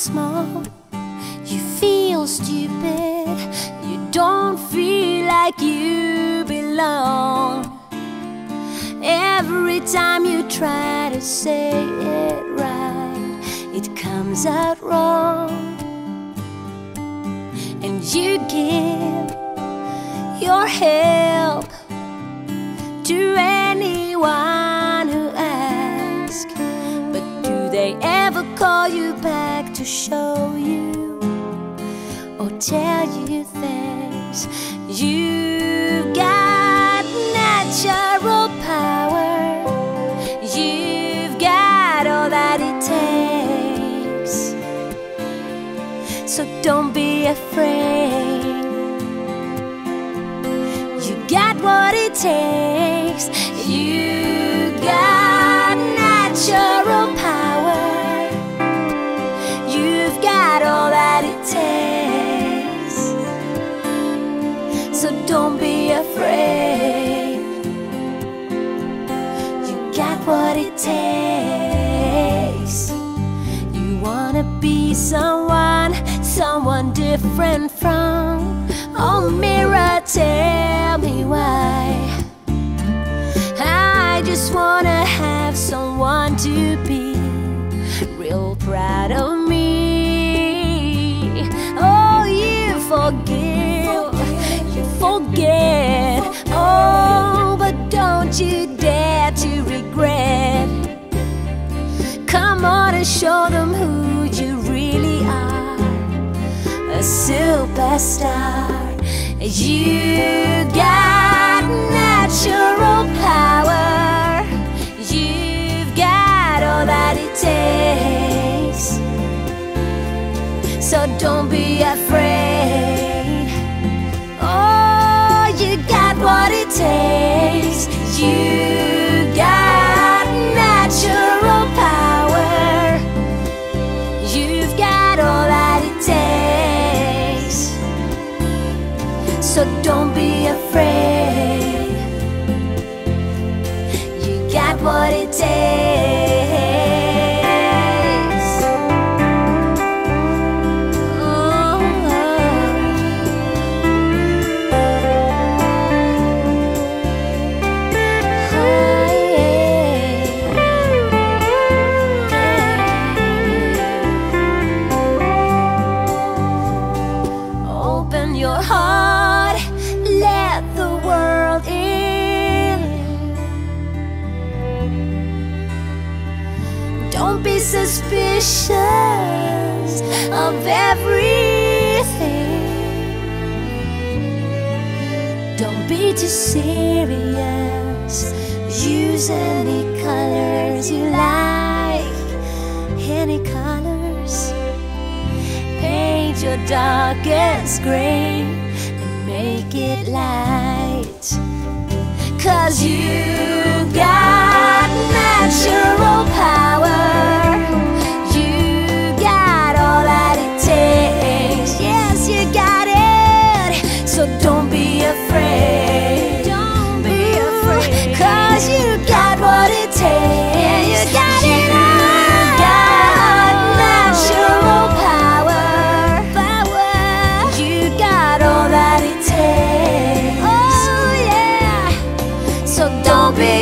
small. You feel stupid. You don't feel like you belong. Every time you try to say it right, it comes out wrong. And you give your help show you or tell you things? You've got natural power, you've got all that it takes. So don't be afraid. You got what it takes. You got afraid. You got what it takes. You wanna be someone, someone different from. Oh, mirror, tell me why. I just wanna have someone to be real proud of me. Oh, you forgive, Come on and show them who you really are a superstar. You got natural power. You've got all that it takes. So don't be afraid. Oh, you got what it takes. You So don't be afraid. You got what it takes. Be suspicious of everything. Don't be too serious. Use any colors you like, any colors. Paint your darkest gray and make it light.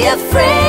afraid.